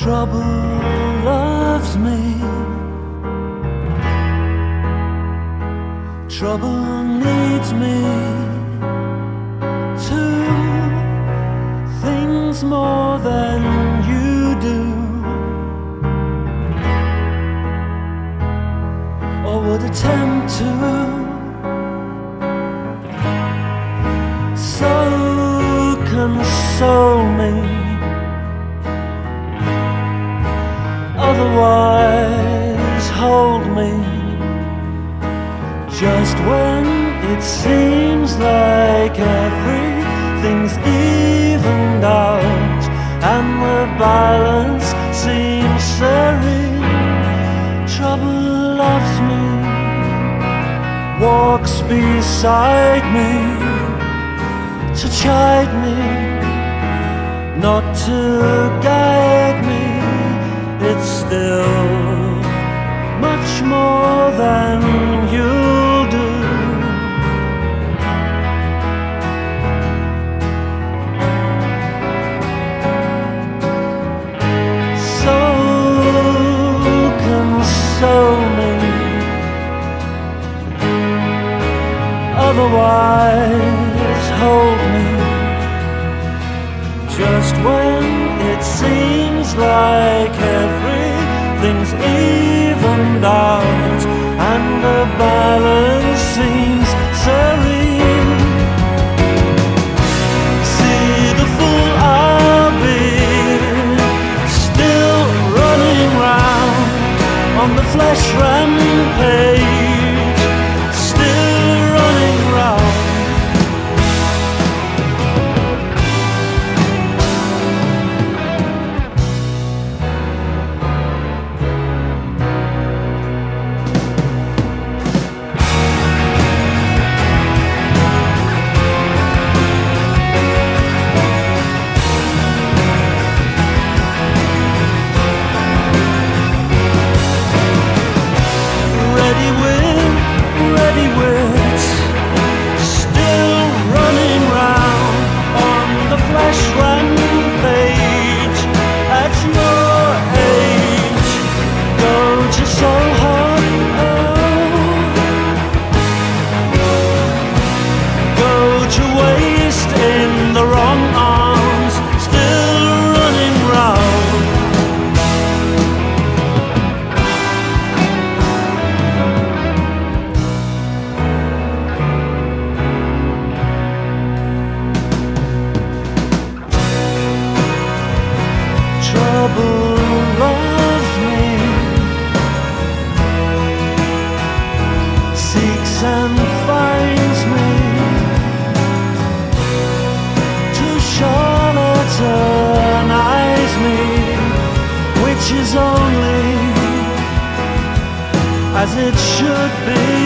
Trouble loves me. Trouble needs me two things more than you do. Oh, or would attempt to. So console me. Otherwise, hold me just when it seems like everything's evened out and the balance seems serene. Trouble loves me, walks beside me to chide me, not to guide. It's still much more than you'll do. So console me. Otherwise, hold me. Just when it seems like everything's evened out and the balance seems serene. See the fool I'll be, still running round on the flesh rampage, loves me. Seeks and finds me. To charlatanize me which is only as it should be